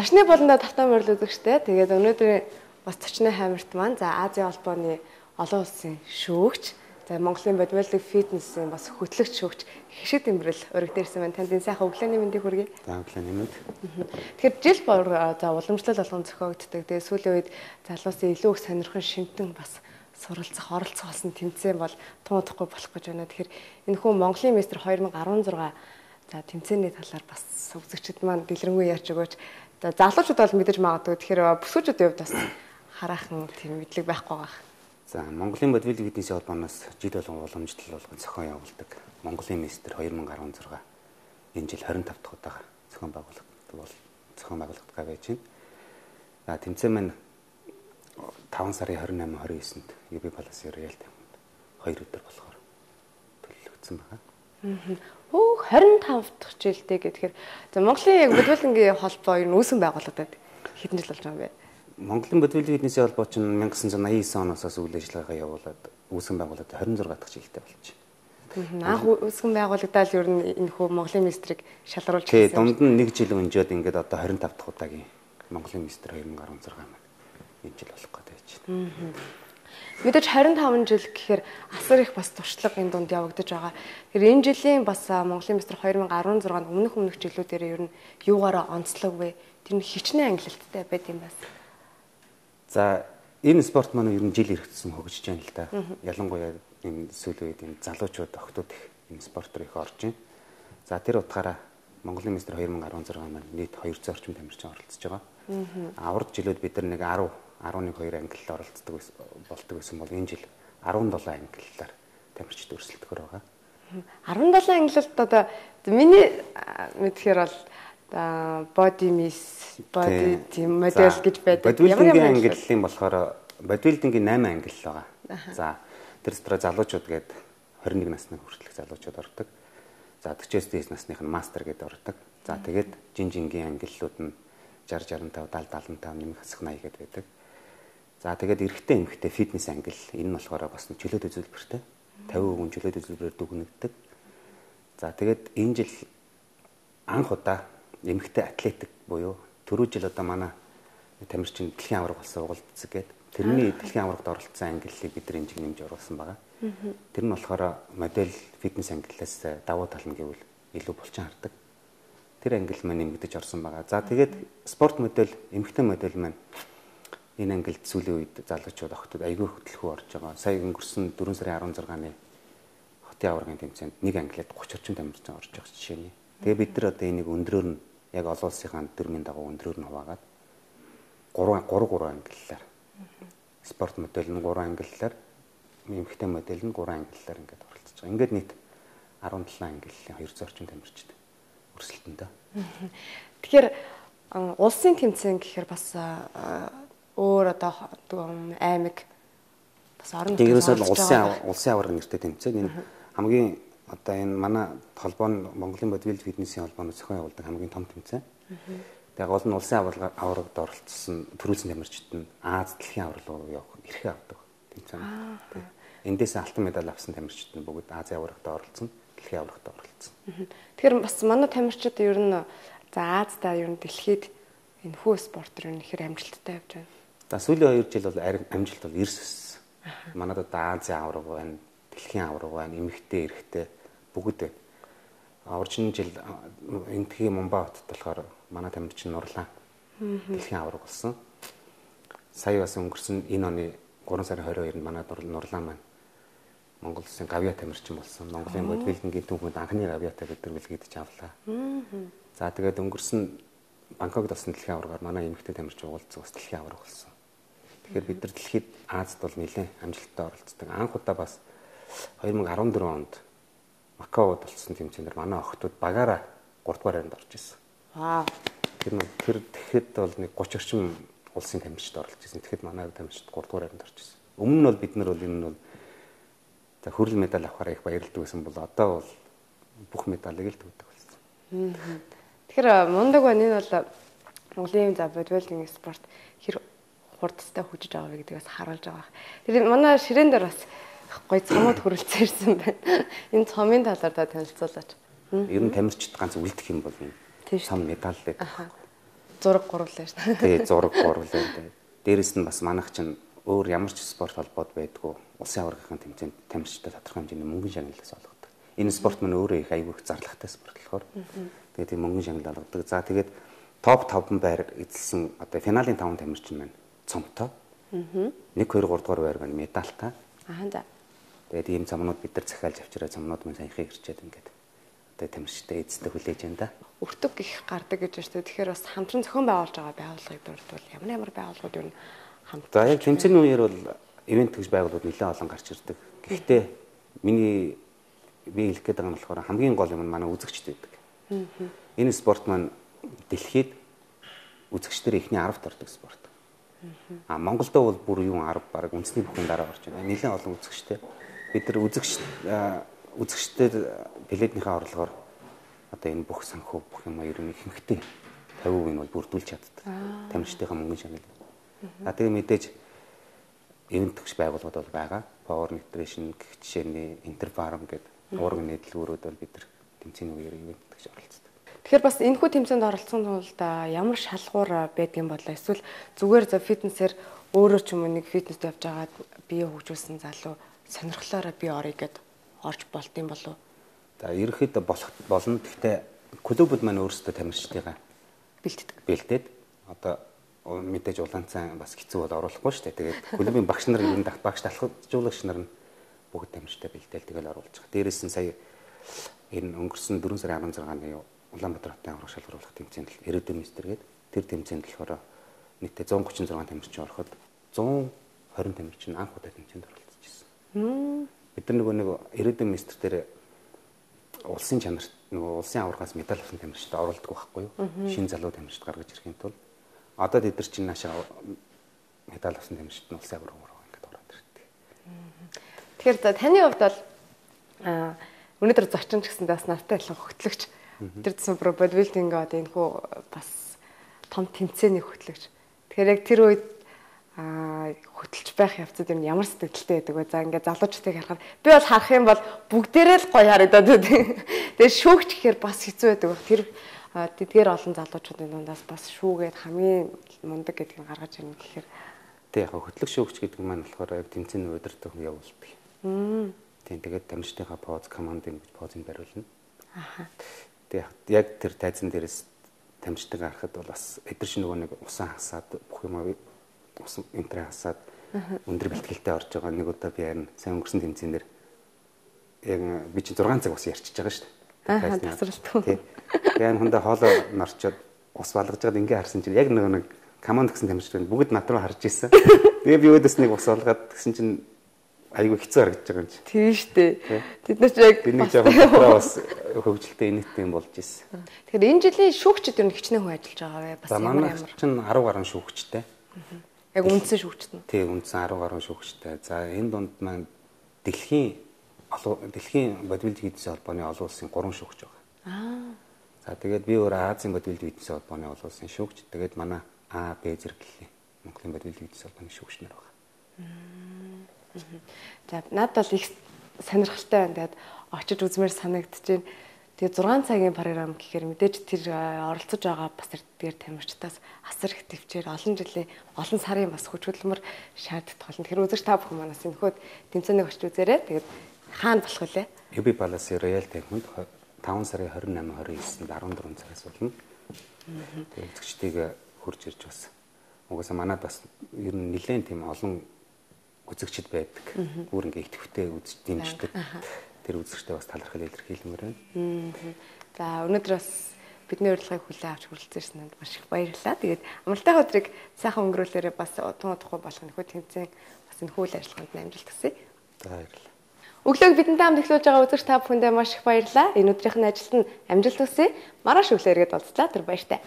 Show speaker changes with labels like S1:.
S1: Зочны болондоо тавтаа морил үзэгчтэй. Тэгээд өнөөдөр бас зочны хамирт маань за Азийн холбооны олон улсын шүүгч За Монголын бодибилдинг фитнесийн бас хөтлөгч шүүгч хишиг дэмбэрэл өргөдөрсөн байна. Танд энэ сайхан өглөөний мэндийг хүргэе.
S2: За өглөөний мэнд.
S1: Тэгэхээр жил бор за уламжлал болгон зохиогддог. Тэгээ сүүлийн үед залуусын илүү их сонирхон шимтэн бас суралцах, оролцох болсон тэмцээн бол туудахгүй болох гэж байна. Тэгэхээр энэ хүн Монголын мистер 2016 за тэмцээний талаар бас үзэгчд маань дэлгэрэнгүй ярьж өгөөч. За залуучууд бол мэдэж магадгүй. Тэгэхээр бүсгүүчүүдийн хувьд бас хараахан тийм мэдлэг байхгүй байгаа.
S2: За Монголын бодибилдинг фитнесийн холбооноос жид болгон уламжлал болгон зохион явуулдаг. Монголын мистер 2016 энэ жил 25 дахь удаа зохион байгуулагддаг бол зохион байгуулагдгаа байж байна. За тэмцээн маань 5 сарын 28 29-нд UB Palace Real Тамд 2 өдөр болохоор төлөвлөгдсөн байна.
S1: Оо 25 дахь жилдээ гэхээр за Монголын яг бодибилдингийн холбоо ер нь үүсэн байгуулагдаад хэдэн жил болж байгаа юм бэ?
S2: Монголын бодибилдинг фитнесийн холбоо чинь 1989 оноос үйл ажиллагаагаа явуулаад үүсгэн байгуулад 26 дахь жилдээ
S1: байна. Анх үүсгэн байгуулагдаад ер нь энэ хөө Монголын мистрийг шалгаруулж
S2: байсан. Дунд нь нэг жил өнжөөд ингээд одоо 25 дахь удаагийн Монголын мистер 2016 маань энэ жил болох гэдэг байна.
S1: Мэдээж 25 жил гэхээр асар их бас туршлага энэ дунд явагдаж байгаа. Тэгэхээр энэ жилийн бас Монголын мистер 2016-нд өмнөх өмнөх жилүүдээр ер нь юугаараа онцлог вэ? Тэр нь хичнээн ангилалттай байд юм байна.
S2: За энэ спорт маань ер нь жил ирэхсэн хөгжиж байна л да. Ялангуяа энэ сүүлийн үед энэ залуучууд охтууд их энэ спортоор их орж байна. За тэр утгаараа Монголын мистер 2016 маань нийт 200 орчим тамирчин оролцож байгаа. Аа урд жилүүд бид нар нэг 10 11 2 ангиллал оролцдог болдог гэсэн бол энэ жил 17 ангиллалаар тамирчид өрсөлдөхөр байгаа.
S1: 17 ангиллалд одоо миний мэдхээр бол body miss body team модель гэж байдаг.
S2: Бодибилдингийн ангиллалын болохоор бодибилдингийн 8 ангиллал байгаа. За тэр дотор залуучууд гээд 21 насны хүртэлх залуучууд ордог. За 40-с дээш насных нь мастер гэдэг ордог. За тэгээд жин жингийн ангиллууд нь 60 65 70 75 нэмэх хасах 80 гэдэг байдаг. За тэгээд эрэгтэй эмэгтэй фитнес ангил энэ нь болохоор бас чөлөөт үзүүлбэртэй 50% чөлөөт үзүүлбэрээр дүгнэгддэг. За тэгээд энэ жил анх удаа эмэгтэй атлетик буюу түрүү жил одоо манай тамирчин дэлхийн аварга болсон угалдцэг гээд тэрний дэлхийн аваргад оролцсон ангиллыг бид энэ жиг нэмж оруулсан байгаа. Тэр нь болохоор модель фитнес ангиллаас давуу тал нь гэвэл илүү булчин хардаг. Тэр ангил маань нэмэгдэж орсон байгаа. За тэгээд спорт модель эмэгтэй модель маань энэ ангилд сүүлийн үед залуучууд охтууд айгүй хөтлөхөө орж байгаа. Сая өнгөрсөн 4 сарын 16-ны хотын аваргын тэмцээнд нэг ангилаад 30 орчим тамирчин орж байгаа жишээ нь. Тэгээ бид нар одоо энийг өндрөөр нь яг олон улсынхаа дүрмийн дагуу өндрөөр нь хуваагаад 3 3 3 ангиллаар спорт модель нь 3 ангиллаар эмэгтэй модель нь 3 ангиллаар ингээд оролцож байгаа. Ингээд нийт 17 ангиллын 200 орчим тамирчид өрсөлдөндөө.
S1: Тэгэхээр улсын тэмцээн гэхээр бас өөр одоо аймаг
S2: бас орон нутгийн улсын улсын аварга нэртэй тэмцээн энэ хамгийн одоо энэ манай холбоо нь Монголын бодибилд фитнесийн холбооноос зохион явуулдаг хамгийн том тэмцээн. Тэгээ гол нь улсын аваргад оролцсон төрүүлсэн тамирчид нь Аз дэлхийн аврал руу явах эрхээ авдаг тэмцээн. Эндээс алтан медаль авсан тамирчид нь бүгд Азийн аваргад оролцсон, дэлхийн аваргад оролцсон.
S1: Тэгэхээр бас манай тамирчид ер нь за Аздаа ер нь дэлхийд энэ хүү спортоор ер нь ихэр амжилттай явж байна.
S2: За сүүлийн 2 жил бол амжилт бол эрс өссөн. Манайд одоо Азийн аварга байна, дэлхийн аварга байна, эмэгтэй, эрэгтэй бүгд байна. Орчин жил энтхийн Мумбай хотод болохоор манай тамирчин Нурлан дэлхийн аварга болсон. Сая бас өнгөрсөн энэ оны 3 сарын 22-нд манай Нурлан маань Монгол улсын гавья тамирчин болсон. Монголын бодибилдингийн түүхэнд анхны гавьяатай бид нар бэлгэдэж авлаа. За тэгээд өнгөрсөн Бангкокд болсон дэлхийн аваргаар манай эмэгтэй тамирчин уулзсан бас дэлхийн аварга болсон. Тэгэхээр бид нар дэлхийд Азад бол нэлээд амжилттай оролцдог. Анх удаа бас 2014 онд Макаод болсон тэмцээнээр манай охтууд багаараа 3 дугаар байранд орж ирсэн. Аа. Тэр нь тэр тэгэхэд бол нэг 30 орчим улсын тамирчид оролж ирсэн. Тэгэхэд манай тамирчид 3 дугаар байранд орж ирсэн. Өмнө нь бол бид нар бол энэ нь бол за хүрэл медаль авахаараа их баярлдаг байсан бол одоо бол бүх медалийг л төгдөг болсон.
S1: Тэгэхээр мундаг байна энэ бол Монголын за бодибилдинг спорт хэр хурдтай хөгжиж байгаа вэ гэдгээс харуулж байгаа. Тэр манай ширээн дээр бас гоё цомод хөрөлцсөн ирсэн байна. Энэ цомын талаар та танилцуулаач.
S2: Ер нь тамирчид ганц үлдэх юм бол энэ цом медаль байдаг.
S1: зураг гурлаа шүү.
S2: Тэгээ зураг гурлаа. Дээрэс нь бас манайх чинь өөр ямар ч спорт холбоод байдгүй улсын аваргын тэмцээнд тамирчтай тодорхой хэмжээний мөнгөн шагналаас олгодог. Энэ спорт мань өөрөө их аягүй их зарлагтай спорт болохоор тэгээд тийм мөнгөн шагнал олгодог. За тэгээд топ 5 байр эзэлсэн одоо финалийн 5 тамирчин маань цомтой. 1 2 3 дугаар байр маань медальтай.
S1: Аа за.
S2: Тэгээд ийм замнууд бид нар захиалж авчираа замнууд маань саяхан ирчээд ингээд одоо тамирчтай эзэстэй хүлээж байна да.
S1: Өртөг их гардаг гэж байна шүү. Тэгэхээр бас хамтран зохион байгуулж байгаа байгууллагыг дурдвал ямар ямар байгууллагууд юу
S2: хамт. За яг тэмцээний үеэр бол ивент гэж байгууллагууд нэлээд олон гарч ирдэг. Гэхдээ миний би хэлэх гээд байгаа нь болохоор хамгийн гол юм нь манай үзэгчд байдаг. Энэ спорт маань дэлхийд үзэгчдэр ихний 10-т ордог спорт. А Монголдо бол бүр юу 10 баг үндэсний бүхэн дараа орж байна. Нэлээд олон үзэгчтэй. Бид нар үзэгч үзэгчдэр билетийнхээ орлогоор одоо энэ бүх санхүү бүх юм ер нь ихэнхдээ 50% нь бол бүрдүүлж чаддаг. Тамирчдынхаа мөнгөний шагнал. А тэгээ мэдээж event төгс байгууллагууд бол байгаа. Power Nutrition гэх жишээний Interfarm гэдэг уурган нийтлгүүрүүд бол бид нар тэмцээний үеэр event төгс оролцдог.
S1: Тэгэхээр бас энэхүү тэмцээнд оролцсон тулд ямар шалгуур байдгийн бодлоо эсвэл зүгээр за фитнесээр өөрөө ч юм уу нэг фитнест явж байгаад бие хөгжүүлсэн залуу сонирхлоороо би орё гэд орж болт юм болов.
S2: За ерөөхдөө болох болно. Гэхдээ клубуд маань өөрсдөө тамирчдыгаа
S1: бэлддэг.
S2: Бэлдээд одоо мэдээж улаанцан бас хэцүү бол оруулахгүй шүү дээ. Тэгээд клубын багш нар ер нь багш талхажуулагч нар нь бүгд тамирчтай бэлдээл тэгэл оруулж байгаа. Дээрээс нь сая энэ өнгөрсөн 4 сарын 16-ны Улаанбаатар хотын аврах шалгаруулах тэмцээнд ирээдүйн мистер гээд тэр тэмцээнд болохоор нийтдээ 136 тамирчин ороход 120 тамирчин анх удаа тэмцээнд оролцож ирсэн. Бид нар нөгөө нэг ирээдүйн мистер дээр улсын чанарт нөгөө улсын аваргаас медаль авсан тамирчид оролдог байхгүй юу? Шин залуу тамирчид гаргаж ирэхин тулд Одоо бид нар чинь наашаа медаль авсан тамирчид нь улсын авраг руу ингээд ороод ирдэг.
S1: Тэгэхээр за таны хувьд бол өнөөдөр зочин ч гэсэн бас нартай адилхан хөтлөгч. Тэр гэсэн про бодибилдинг одоо энэ хүү бас том тэмцээний хөтлөгч. Тэгэхээр яг тэр үед аа хөтлж байх явцад юм ямар сэтгэлтэй байдаг вэ? За ингээд залуучуудыг харахад би бол харах юм бол бүгдээрээ л гоё харагдаад байдаг. Тэгээ шүүгч гэхээр бас хэцүү байдаг. Тэр тэдгээр олон залуучуудын дундаас бас шүүгээд хамгийн мундаг гэдгийг гаргаж ирнэ гэхээр
S2: тэг яг хөтлөх шүүгч гэдэг маань болохоор яг тэмцээний удирдах хүн явуулдаг. Тийм тэгээд дамжтынхаа поз командын позыг бариулна. Аха. Тэг яг тэр тайзан дээрээс тамжтайг харахад бол бас эдгэр шиг нөгөө нэг усан хасаад бүх юм ус энтрэ хасаад өндөр бэлтгэлтэй орж байгаа нэг удаа би харин сайн өнгөрсөн тэмцээн дээр яг би чи 6 цаг бас ярьчихж байгаа шүү дээ.
S1: Аа тасралтгүй.
S2: Тэгээ хүндээ хоолоо норчоод ус балгаж байгаад ингээ харсан чинь яг нэг нэг команд гэсэн тамирчид бүгд над руу харж ирсэн. Тэгээ би өөдөөс нэг ус болгоод гэсэн чинь айгүй хэцүү харагдаж байгаа юм чи.
S1: Тийм шүү дээ. Бид нар ч яг
S2: биний жоохон бас хөгжилтэй инээдтэй юм болж ирсэн.
S1: Тэгэхээр энэ жилийн шүүгчд ер нь хичнээн хүн ажиллаж байгаа бай.
S2: Бас ямар ямар. чинь 10 гаруй шүүгчтэй.
S1: Яг үндсэн шүүгчд нь.
S2: Тийм үндсэн 10 гаруй шүүгчтэй. За энэ дунд маань дэлхийн дэлхийн бодибилдинг хийдсэн холбооны олон улсын 3 шүүгч байгаа. Аа. За тэгээд би өөр Азийн бодибилдинг хийдсэн холбооны олон улсын шүүгч. Тэгээд манай А, Б зэрэглэлийн Монголын бодибилдинг хийдсэн холбооны шүүгч нар байгаа.
S1: За надад бол их сонирхолтой байна. Тэгээд очиж үзмээр санагдчихээн. Тэгээ 6 цагийн програм гэхээр мэдээж тэр оролцож байгаа бас тэр тамирчдаас асар их төвчээр олон жилийн олон сарын бас хүч хөдөлмөр шаарддаг болно. Тэгэхээр үзэж та бүхэн манаас энэхүү тэмцээнийг очиж үзээрэй. Тэгээд хаана болох вүлээ?
S2: Юби Palace Royal Tank-нд 5 сарын 28 29-нд 14 цагаас болно. Тэгээд үзэгчдийг хурж ирж бас угаасаа манад бас ер нь нэлээд тийм олон үзэгчд байдаг. Бүр ингээ итгэвтэй үзэж дэмждэг. Тэр үзэгчтэй бас талархал илэрхийлмээр байна.
S1: За өнөөдөр бас бидний урилгыг хүлээн авч хүрэлцэн ирсэнд маш их баярлалаа. Тэгээд амралтай өдрийг сайхан өнгөрүүлээрээ бас тун удахгүй болох нөхөд тэмцээн бас энэ хүл ажиллагаанд амжилт хүсье.
S2: За баярлалаа.
S1: Өглөөг бидэнд хамт эхлүүлж байгаа үзэгч та бүхэндээ маш их баярлалаа. Энэ өдрийнх нь ажилд нь амжилт хүсье. Маргааш өглөө эргээд уулзлаа. Тэр баяртай.